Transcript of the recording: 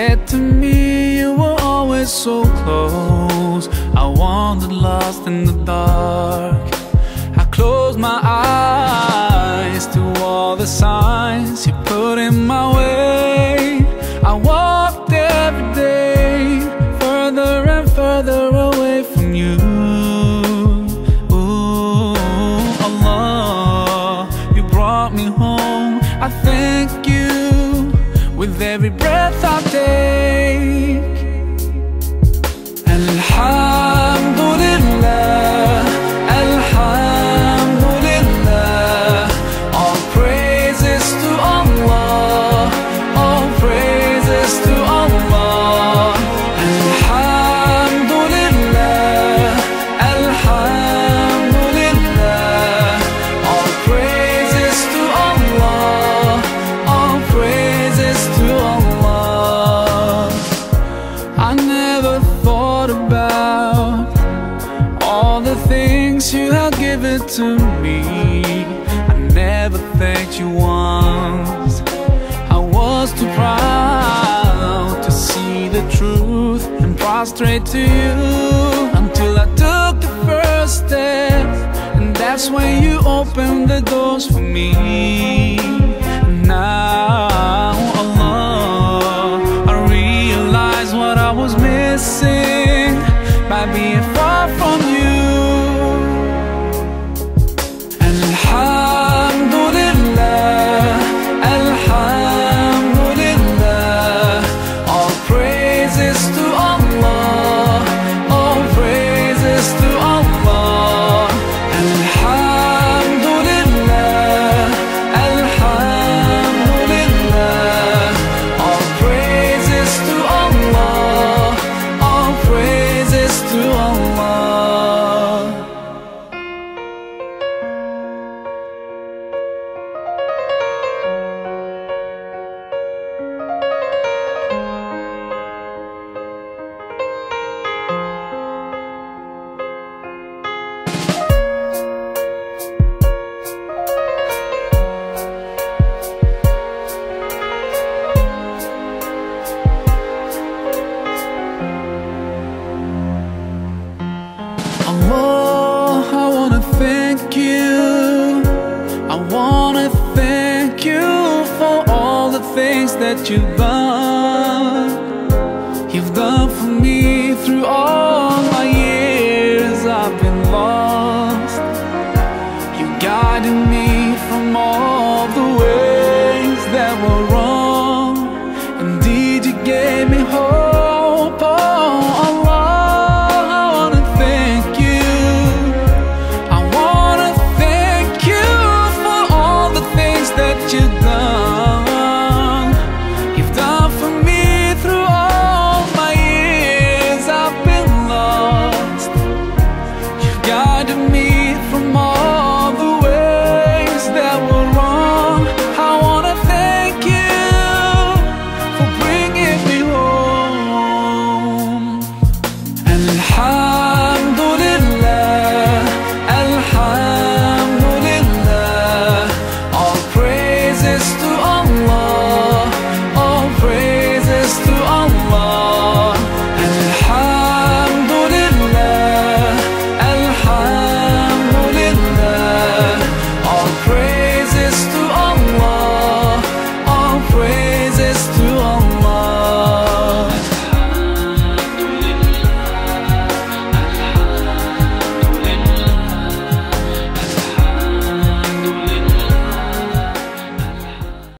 get to me, you were always so close. I wandered lost in the dark. every breath I take. to me. I never thanked you once. I was too proud to see the truth And prostrate to you Until I took the first step. And that's when you opened the doors for me.